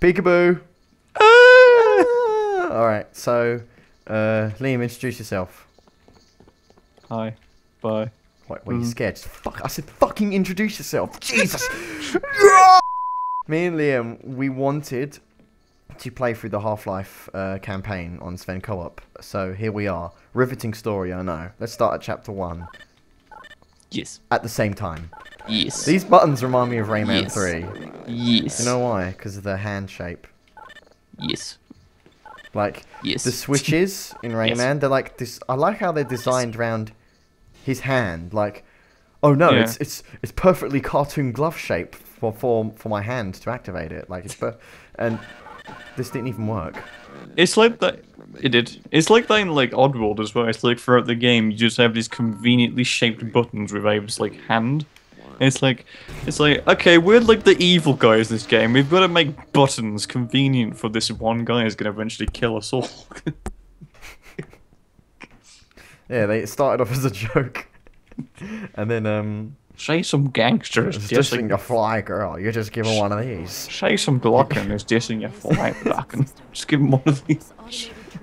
Peekaboo. Ah! All right, so uh, Liam, introduce yourself. Hi. Bye. Wait, were you Mm. scared? Just fuck. I said fucking introduce yourself. Jesus. Me and Liam, we wanted to play through the Half-Life uh, campaign on Sven Co-op. So here we are. Riveting story, I know. Let's start at chapter one Yes. at the same time. Yes. These buttons remind me of Rayman Yes. 3. Yes. You know why? Because of the hand shape. Yes. Like Yes. the switches in Rayman, they're like this. I like how they're designed around his hand. Like, oh no, Yeah. it's it's it's perfectly cartoon glove shape for for for my hand to activate it. Like it's per- and this didn't even work. It's like that. It did. It's like that in like Oddworld as well. It's like throughout the game, you just have these conveniently shaped buttons with Abe's like hand. And it's like, it's like, okay, we're like the evil guys in this game. We've got to make buttons convenient for this one guy who's gonna eventually kill us all. Yeah, they started off as a joke, and then um, Say some gangsters it's just dissing a fly girl. You just give her one of these. Say some Glocken is dissing your fly Glocken. Just give him one of these.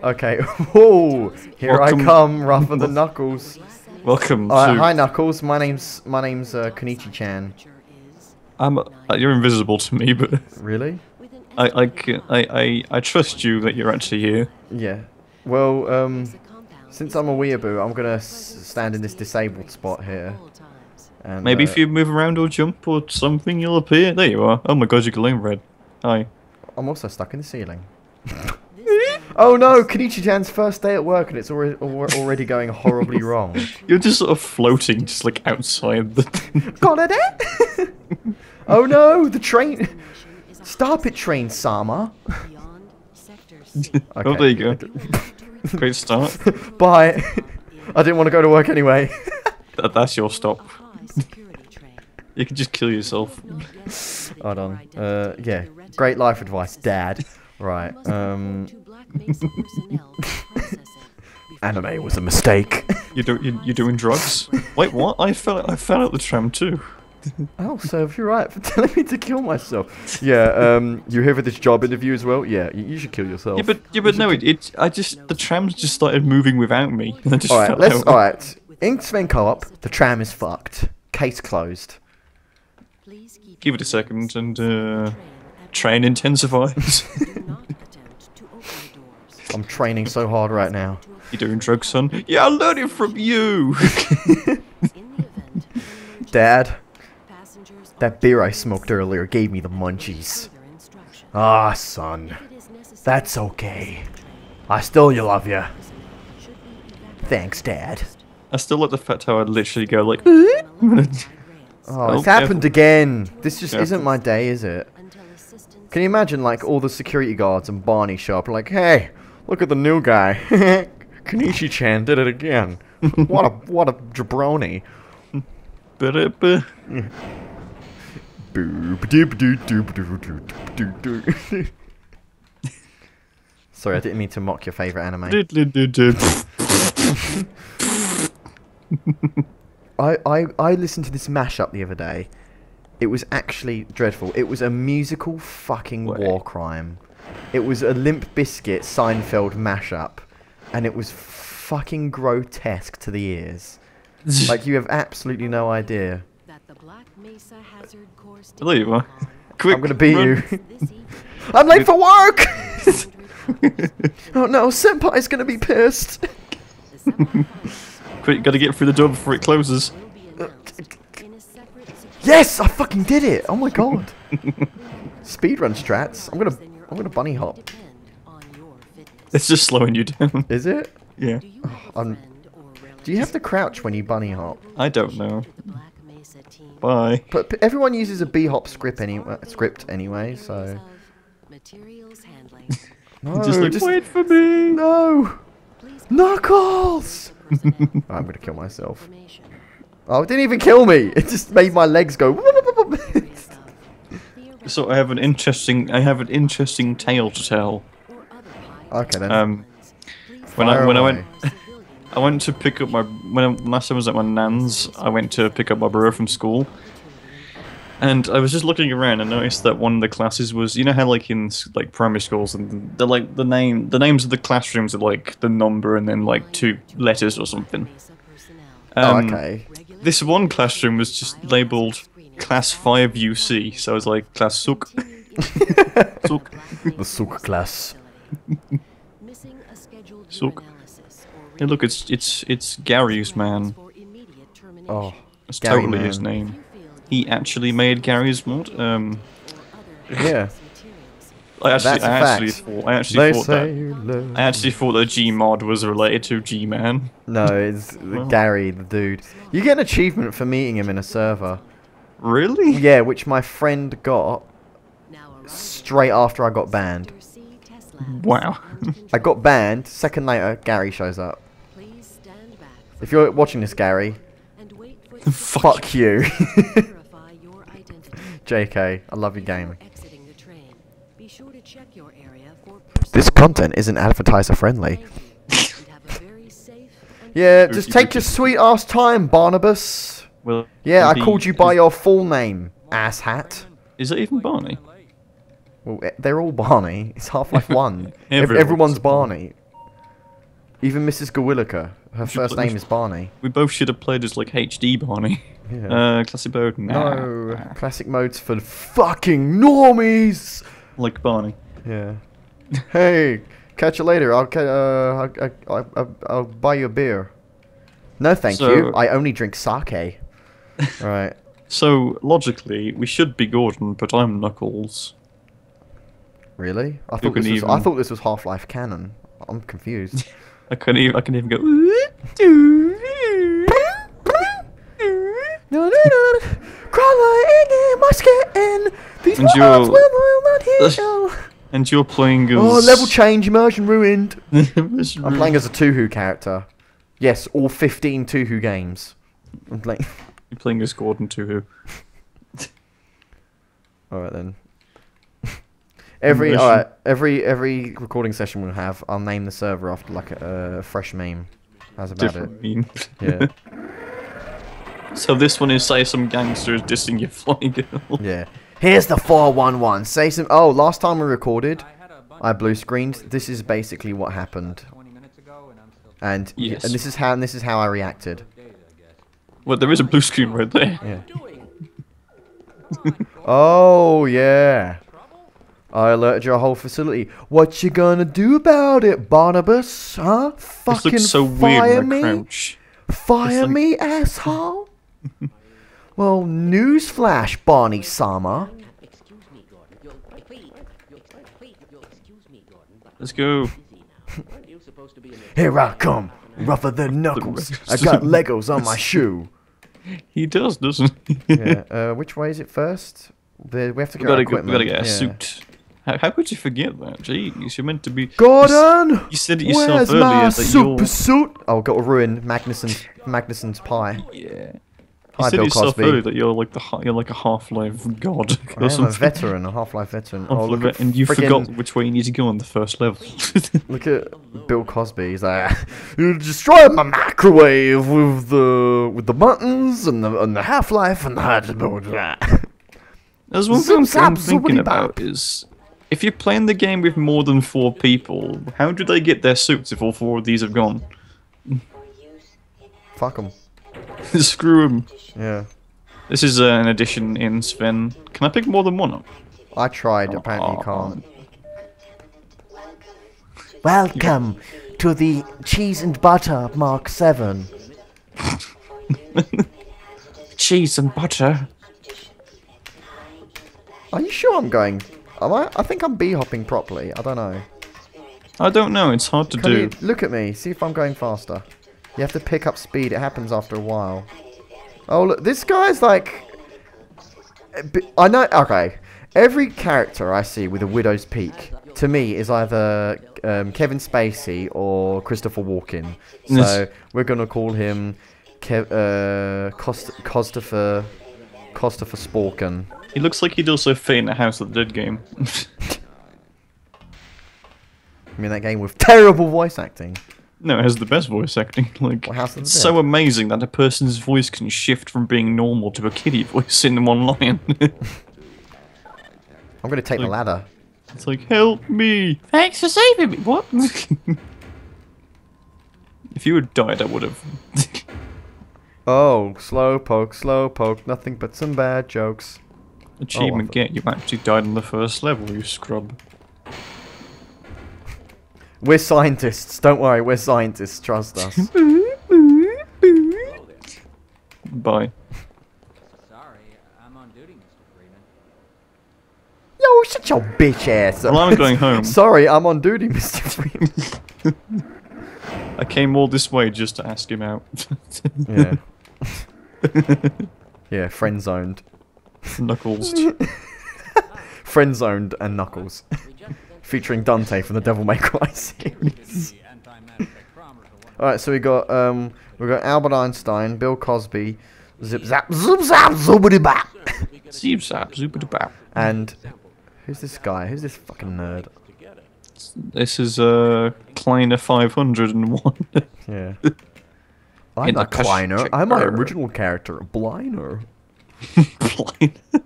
Okay. Whoa! Here Welcome- I come, rougher than Knuckles. Welcome Uh, to. hi Knuckles. My name's my name's uh, Konichi-chan. I'm. Uh, you're invisible to me, but Really? I I I I trust you that you're actually here. Yeah. Well, um, since I'm a weeaboo, I'm gonna s- stand in this disabled spot here. And, Maybe uh, if you move around or jump or something, you'll appear. There you are. Oh my god, you're glowing red. Hi. I'm also stuck in the ceiling. oh no, Kenichi-chan's first day at work and it's already already going horribly wrong. You're just sort of floating, just like outside the. Got it? oh no, the train. Stop it, train Sama. okay. Oh, there you go. Great start. Bye. I didn't want to go to work anyway. That, that's your stop. You can just kill yourself. Hold on. Uh, yeah. Great life advice, Dad. Right. Um, anime was a mistake. You do, you, you're doing drugs? Wait, what? I fell, I fell out the tram too. oh, so if you're right for telling me to kill myself. Yeah. Um, you here for this job interview as well? Yeah. You, you should kill yourself. Yeah, but yeah, but no, it, it. I just the trams just started moving without me. And I just All right. Let's. out. All right. In Sven Co-op, the tram is fucked. Case closed. Give it a second, and uh, train intensifies. I'm training so hard right now. you doing drugs, son? Yeah, I learned it from you. Dad, that beer I smoked earlier gave me the munchies. Ah, son. That's okay. I still love you. Thanks, Dad. I still like the fact how I literally go like. Oh, it's happened again. This just Careful. isn't my day, is it? Can you imagine, like, all the security guards and Barney show up, like, hey, look at the new guy. Kanishi-chan did it again. what a what a jabroni. Sorry, I didn't mean to mock your favorite anime. I, I, I listened to this mashup the other day. It was actually dreadful. It was a musical fucking Wait. war crime. It was a Limp Bizkit Seinfeld mashup, and it was fucking grotesque to the ears. Like you have absolutely no idea. there you are. Quick, I'm gonna beat run. you. I'm late for work. oh no, Senpai's gonna be pissed. Quick, gotta get through the door before it closes. Yes, I fucking did it. Oh my god. Speedrun strats. I'm gonna I'm gonna bunny hop. It's just slowing you down. Is it? yeah. Um, do you have to crouch when you bunny hop? I don't know. Bye. But everyone uses a B hop script anyway. Script anyway, so. No, just like, just- wait for me. no, Knuckles. I'm gonna kill myself. Oh, it didn't even kill me. It just made my legs go. So I have an interesting, I have an interesting tale to tell. okay then. Um, when Fire I when I went, I went to pick up my when I, last time I was at my nan's. I went to pick up my brother from school, And I was just looking around and noticed that one of the classes was, you know how like in like primary schools and the like the name the names of the classrooms are like the number and then like two letters or something. oh, Um, okay. This one classroom was just labelled Class Five UC, so I was like Class Suk. Suk. The Sook class. Hey, look, it's it's it's Gary's man. Oh, it's Gary totally his name. He actually made Garry's mod. Um, yeah. I actually, That's a I actually thought, I actually They thought that. you love. I actually thought that Gmod was related to G-Man. No, it's Gary, the dude. You get an achievement for meeting him in a server. Really? Yeah, which my friend got straight after I got banned. Wow. I got banned. Second later, Gary shows up. If you're watching this, Gary, Fuck. fuck you. JK, I love your game. This content isn't advertiser friendly. Yeah, just take your sweet ass time, Barnabas. Well, Yeah, I maybe- called you by your full name, asshat. Is it even Barney? Well, eh, they're all Barney. It's Half-Life 1. Everyone's everyone's Barney. Even Mrs. Gawillica. Her first name is Barney. We both should have played as like HD Barney. Yeah. Uh, classic mode. Nah. No, classic modes for fucking normies. Like Barney. Yeah. hey, catch you later. I'll, uh, I'll, I'll, I'll, I'll buy you a beer. No, thank So- you. I only drink sake. right. So logically, we should be Gordon, but I'm Knuckles. Really? I thought this was. I thought this was Half-Life canon. I'm confused. I can even I can even go. No, no, no, crawling in my skin. These And you're- will, not. And you're playing as. Oh, level change, immersion ruined. I'm I'm playing as a Touhou character. Yes, all 15 Touhou games. I'm playing. You're playing as Gordon too. Who? All right then. Every Immersion. all right, every every recording session we'll have, I'll name the server after like a, a fresh meme. That's about Different it. Yeah, So this one is say some gangsters dissing your fly girl. yeah. Here's the 411. Say some. Oh, last time we recorded, I blue screened. This is basically what happened, and Yes. and this is how and this is how I reacted. Well, there is a blue screen right there. Yeah. oh yeah. I alerted your whole facility. What you gonna do about it, Barnabas? Huh? This Fucking looks so fire weird me? crouch. Fire like- me, asshole? well, newsflash, Barney Sama. Excuse me, Gordon. You'll please, you'll please, you'll excuse me, Gordon. But Let's go. weren't you supposed to be in the Here I come, rougher than knuckles. I got Legos on my shoe. He does, doesn't he? Yeah. Uh, which way is it first? The, we have to we get gotta our go, we gotta get a yeah. suit. How, how could you forget that? Jeez, you're meant to be. Gordon! You said it yourself Where's earlier my that super you're. suit? Oh, got to ruin Magnusson's Magnusson's pie. Yeah. You said Bill yourself Cosby. earlier that you're like the you're like a Half-Life god I or am a veteran, a Half-Life veteran. Oh, Half-Life look vet- and you friggin- forgot which way you need to go on the first level. Look at Bill Cosby. He's like, you destroyed my microwave with the with the buttons and the and the Half-Life and the. There's one thing I'm thinking about is if you're playing the game with more than four people, how do they get their suits if all four of these have gone? Fuck them. Screw them. Yeah. This is uh, an addition in Sven. Can I pick more than one up? I tried. Apparently, you can't. Welcome to the cheese and butter Mark Seven. Cheese and butter. Are you sure I'm going? Am I? I think I'm bee hopping properly. I don't know. I don't know. It's hard to Can do. you look at me? See if I'm going faster. You have to pick up speed. It happens after a while. Oh look, this guy's like. I know. Okay, every character I see with a widow's peak to me is either um, Kevin Spacey or Christopher Walken. So Yes. we're gonna call him Kev. Uh, Cost- Christopher. Christopher Sporken. He looks like he'd also fit in a House of the Dead game. I mean that game with terrible voice acting. No, it has the best voice acting. Like, Well, how's it's there? so amazing that a person's voice can shift from being normal to a kiddie voice in one line. I'm gonna take the ladder. it's like, help me! Thanks for saving me. What? if you had died, I would have. Oh, slow poke, slow poke, nothing but some bad jokes. Achievement oh, thought- get, you've actually died on the first level, you scrub. We're scientists. Don't worry, we're scientists. Trust us. Bye. Sorry, I'm on duty, Mr. Freeman. Yo, shut your bitch ass. up. Well, I'm going home. Sorry, I'm on duty, Mr. Freeman. I came all this way just to ask him out. yeah. yeah, friend zoned. Knuckles. Friend zoned and Knuckles. We just don't Featuring Dante from the Devil May Cry series. The anti-matter spectrometer one. Alright, so we got um we got Albert Einstein, Bill Cosby, Zip Zap Zoop Zap Zoobity Bap. Zeep zap, zoopity bap. And who's this guy? Who's this fucking nerd? This is uh, Kleiner 501. Yeah. I'm In not Kleiner. I'm my original character, Bliner. Kleiner.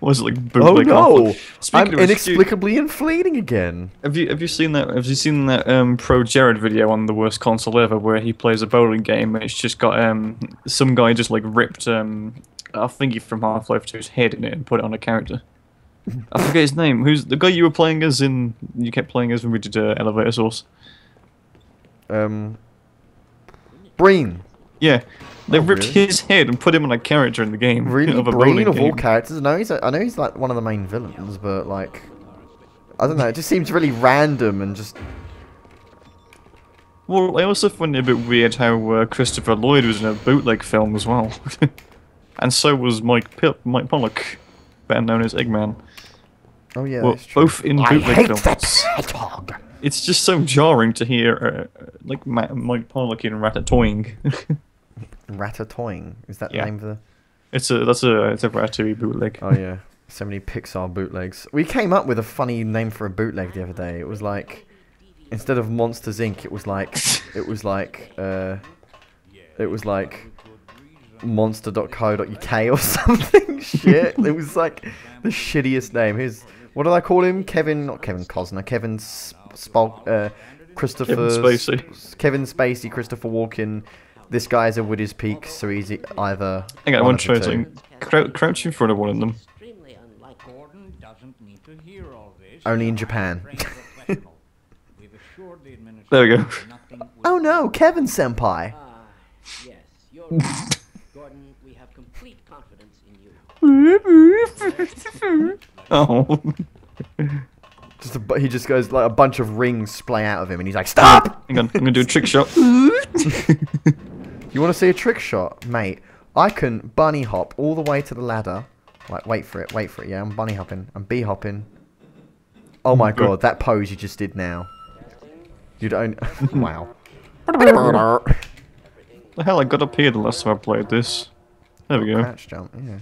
Was it like Oh bootleg? no! I'm which, inexplicably inflating again. Have you have you seen that? Have you seen that um, Pro Jared video on the worst console ever, where he plays a bowling game and it's just got um some guy just like ripped um I think he from Half Life 2's head in it and put it on a character. I forget his name. Who's the guy you were playing as in? You kept playing as when we did uh, Elevator Source. Um. Breen. Yeah, they Oh, ripped really? his head and put him on a character in the game. Really, of a Breen bowling of all characters. No, he's. A, I know he's like one of the main villains, but like, I don't know. It just seems really random and just. Well, I also find it a bit weird how uh, Christopher Lloyd was in a bootleg film as well, and so was Mike Pil- Mike Pollock, better known as Eggman. Oh yeah, well, that's true. both in I bootleg hate films. It's just so jarring to hear uh, like Ma- Mike Pollock in Ratatouille. Ratatouille. Is that the name of the? it's a that's a it's a Ratatouille bootleg. Oh yeah, so many Pixar bootlegs. We came up with a funny name for a bootleg the other day. It was like instead of Monsters Inc. It was like it was like uh, it was like monster.co.uk or something. Shit, it was like the shittiest name. His what did I call him? Kevin, not Kevin Costner. Kevin Spol- uh, Christopher Spacey. Kevin Spacey, Christopher Walken. This guy's a Woody's Peak, so he's either. I got one one of the try two. something. Crou- crouch in front of one of them. extremely unlikely. Gordon doesn't need to hear all this. Only in Japan. Very professional. We've assured the There we go. administration nothing will Oh no, Kevin Senpai. Ah, yes, you're. Gordon, we have complete confidence in you. Oh, Just a, he just goes like a bunch of rings splay out of him, and he's like, "Stop!" hang on, I'm gonna do a trick shot. You want to see a trick shot, mate? I can bunny hop all the way to the ladder. Like, wait for it, wait for it. Yeah, I'm bunny hopping. I'm bee hopping. Oh my god, that pose you just did now. You don't. wow. the hell, I got up here the last time I played this. There we go. Crouch jump. Yeah.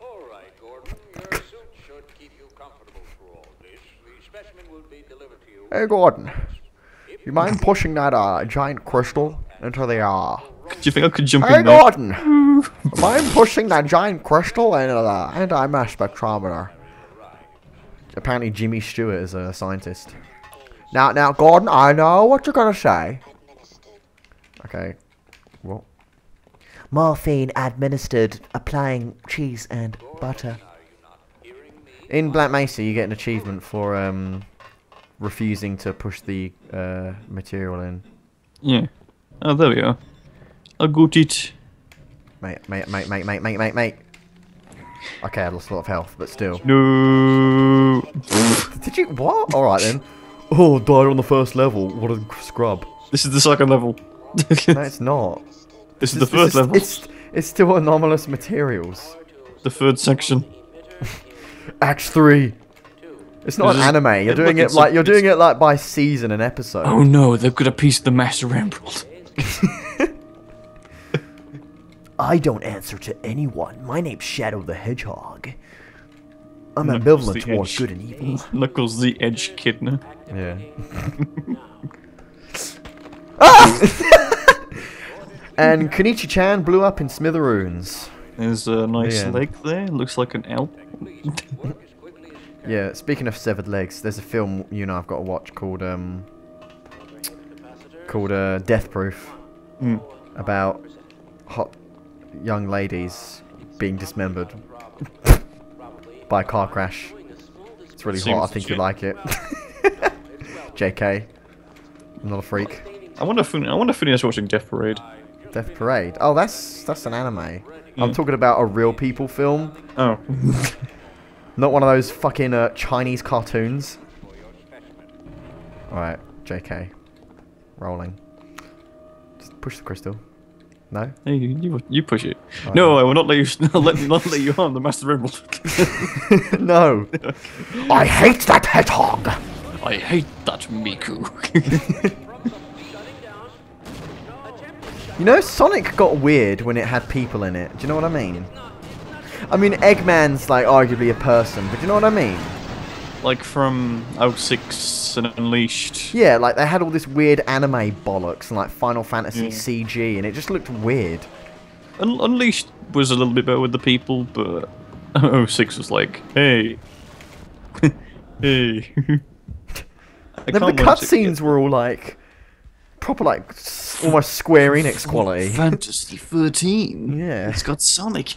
All right, Gordon. Your suit should keep you comfortable through all this. The specimen will be delivered to you. Hey Gordon, you mind pushing that uh, giant crystal into the uh? Do you think I could jump Hey in there? Gordon, mind pushing that giant crystal into the anti-mass spectrometer? Apparently, Jimmy Stewart is a scientist. Now, now, Gordon, I know what you're gonna say. Okay. What? Morphine administered, applying cheese and butter. In Black Mesa, you get an achievement for um, refusing to push the uh, material in. Yeah. Oh, there we are. I got it. Mate, mate, mate, mate, mate, mate, mate, mate. Okay, I lost a lot of health, but still. No. Did you? What? Alright then. Oh, died on the first level. What a scrub. This is the second level. No, it's not. this is This- the first is- level. It's, it's still anomalous materials. The third section. Act 3. It's not This an is- anime. You're doing it like you're doing it like by season and episode. Oh no, they've got a piece of the Master Emerald. I don't answer to anyone. My name's Shadow the Hedgehog. I'm Knuckles ambivalent towards Edge. good and evil. Knuckles the Edge Kidner. Yeah. ah! and Kenichi Chan blew up in smithereens. There's a nice Yeah. leg there. Looks like an L. Yeah, speaking of severed legs, there's a film you know I've got to watch called um called uh, Death Proof Hmm. about hot young ladies being dismembered by a car crash. It's really hot. I think you legit. like it. JK, I'm not a freak. I wonder if I wonder if anyone's watching Death Parade. Death Parade. Oh, that's that's an anime. Yeah. I'm talking about a real people film, Oh. not one of those fucking uh, Chinese cartoons. All right, JK, rolling. Just push the crystal. No. hey, you, you push it. Oh, no, I will not let you. Let, not let you harm the Master Emerald. no. I hate that hedgehog. I hate that Miku. You know, Sonic got weird when it had people in it. Do you know what I mean? I mean, Eggman's like arguably a person, but you know what I mean? like from 06 and Unleashed. Yeah, like they had all this weird anime bollocks and like Final Fantasy Yeah. CG, and it just looked weird. Un- Unleashed was a little bit better with the people, but 06 was like, hey, hey. I The, the can't wait to cutscenes were all like proper, like almost Square Enix quality. Fantasy 13. Yeah. It's got Sonic.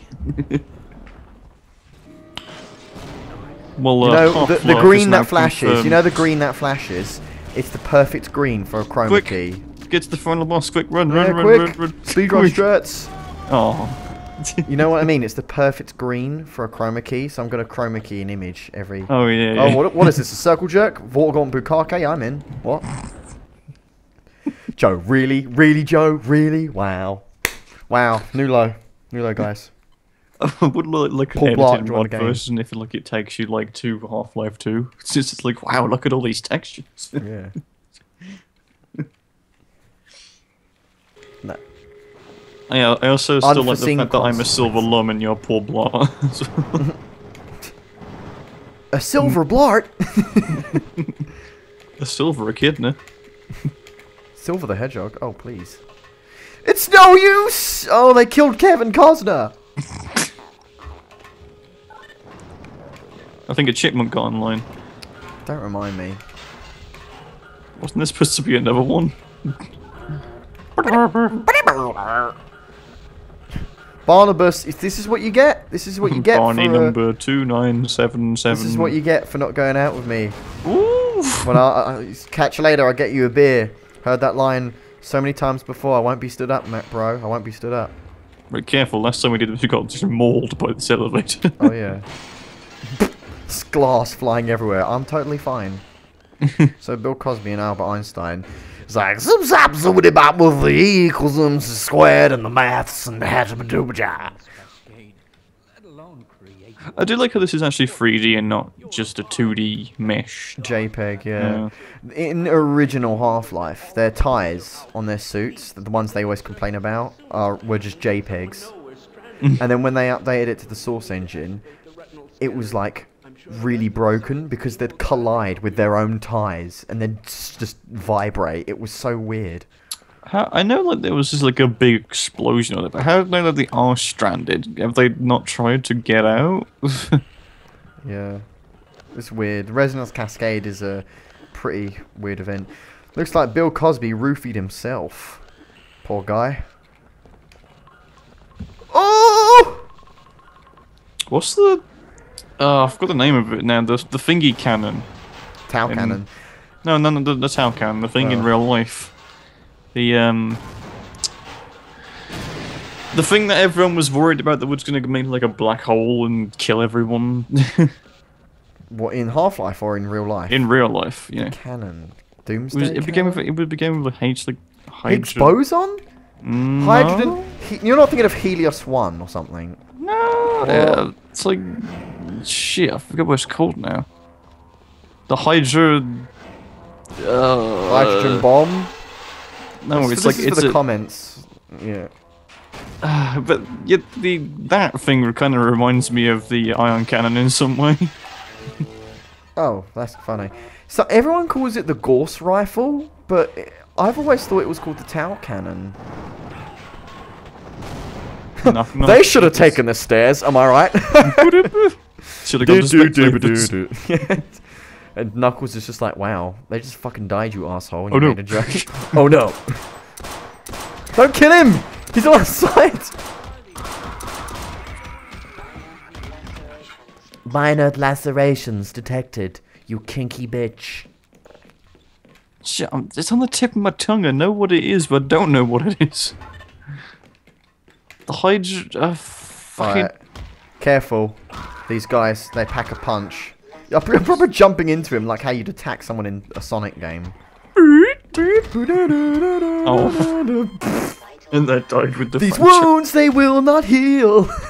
Well, You uh, know, the, the green that flashes. You know the green that flashes. It's the perfect green for a chroma Quick, key. get to the final boss. Quick, run, Yeah, run, run, quick. run, run. Speedrun quick. strats. Oh. You know what I mean? It's the perfect green for a chroma key, so I'm gonna chroma key an image every. Oh yeah. Oh, yeah. what, what is this? A circle jerk? Vorgon Bukake? I'm in. What? Joe, really? Really, Joe? Really? Wow. Wow. New low. New low, guys. I would like, like an Paul Blart edited drawn mod again. version if like it takes you like to Half Life Two. It's just it's like wow, look at all these textures. Yeah. No. I, uh, I also still like the fact that I'm a silver lum and you're Paul Blart. A silver blart? a silver echidna. Silver the Hedgehog? Oh, please. It's no use! Oh, they killed Kevin Costner! I think a chipmunk got online. Don't remind me. Wasn't this supposed to be another one? Barnabas, if this is what you get, this is what you get Barney for, uh, number two nine seven seven. This is what you get for not going out with me. Ooh. When I, I catch you later, I'll get you a beer. Heard that line so many times before. I won't be stood up, Matt, bro. I won't be stood up. Very careful. Last time we did this, we got just mauled by this elevator. Oh yeah. It's glass flying everywhere. I'm totally fine. so Bill Cosby and Albert Einstein. It's like some zap zoomity bop with the E equals them squared and the maths and the hatchamadoobaja. Let alone create. I do like how this is actually 3D and not just a 2D mesh. JPEG, yeah. In original Half-Life, their ties on their suits, the ones they always complain about, are were just JPEGs. and then when they updated it to the Source engine, it was like really broken because they'd collide with their own ties and then just vibrate. It was so weird. How, I know like there was just like a big explosion on it, but how do they know that they are stranded? Have they not tried to get out? Yeah, it's weird. Resonance Cascade is a pretty weird event. Looks like Bill Cosby roofied himself. Poor guy. Oh! What's the? Oh, I forgot the name of it now. The the thingy cannon. Tau Um, cannon. No, no, no, the, the town cannon. The thing in Oh. real life. The um. The thing that everyone was worried about that was going to make like a black hole and kill everyone What in Half Life or in real life? in real life. Yeah. cannon. It, Doomsday. was, it became with it became with H like Higgs hydrogen. boson. No? Hydrogen. He, you're not thinking of Helios One or something. No, yeah, it's like shit. I forget what it's called now. The hydro. Uh, Hydrogen bomb. No, it's this like it's for the a, comments. Yeah. uh, but yet the that thing kind of reminds me of the ion cannon in some way. Oh, that's funny. So everyone calls it the Gauss rifle, but I've always thought it was called the Tau Cannon. They should have taken the stairs, am I right? Should have gone to spectators. and Knuckles is just like, wow, they just fucking died, you asshole. And Oh, you no. made a joke. oh no. Don't kill him! He's on our side! Minor lacerations detected, you kinky bitch. Shit, It's on the tip of my tongue. I know what it is, but I don't know what it is. The Hydra. Uh, fucking. Alright. Careful. These guys, they pack a punch. I'm probably jumping into him like how you'd attack someone in a Sonic game. Oh. And they died with the These punch. wounds, they will not heal.